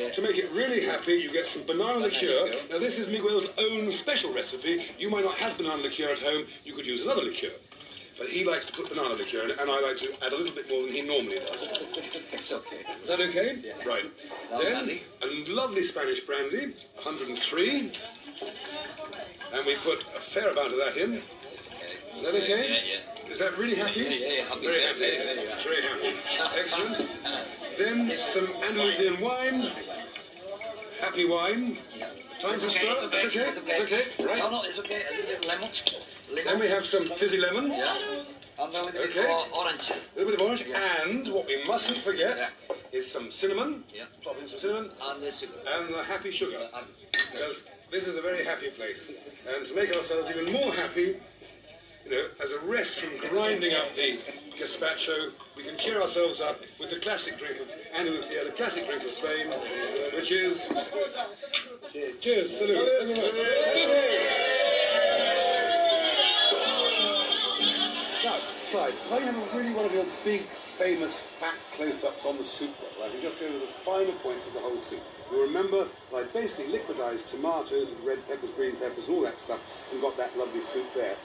To make it really happy, you get some banana liqueur. Now, this is Miguel's own special recipe. You might not have banana liqueur at home. You could use another liqueur. But he likes to put banana liqueur in it, and I like to add a little bit more than he normally does. It's okay. Is that okay? Yeah. Right. Love then, brandy. a lovely Spanish brandy, 103. And we put a fair amount of that in. Is that okay? Yeah, yeah. Is that really happy? Yeah, yeah, yeah, happy. Very happy. Very, very happy. Very happy. Excellent. Then some Andalusian wine. Happy wine. Time to It's stir. okay, It's okay. It's okay. It's okay. Right. No, no, it's okay. A little bit lemon. Then we have some fizzy lemon. Yeah. And a little Okay. bit of orange. A little bit of orange. Yeah. And what we mustn't forget Yeah. is some cinnamon. Yeah. Drop in some cinnamon. And the sugar. And the happy sugar. And- Because this is a very happy place. And to make ourselves even more happy, you know, as a rest from grinding up the gazpacho, we can cheer ourselves up with the classic drink of Andalusia, the classic drink of Spain, which is... Cheers. Cheers. Salute. Now, Clive, I have really one of your big, famous, fat close-ups on the soup? I can just go to the finer points of the whole soup. You'll remember I basically liquidized tomatoes with red peppers, green peppers, and all that stuff, and got that lovely soup there.